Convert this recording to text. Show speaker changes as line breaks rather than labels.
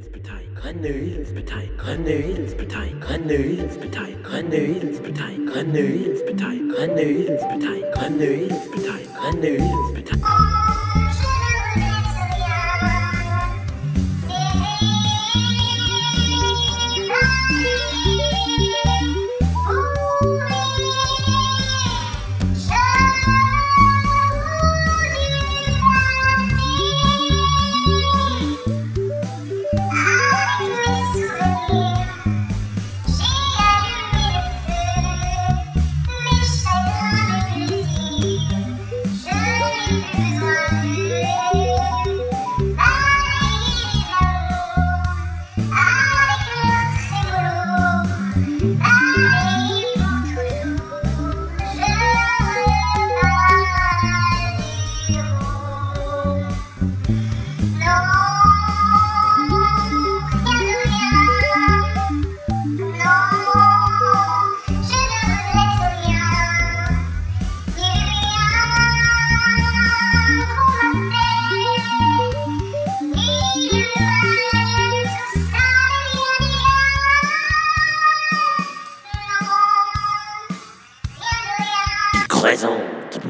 Granödelspartei, Granödelspartei, Granödelspartei, Granödelspartei, Granödelspartei, Granödelspartei, Granödelspartei, Granödelspartei, Granödelspartei. Música présente.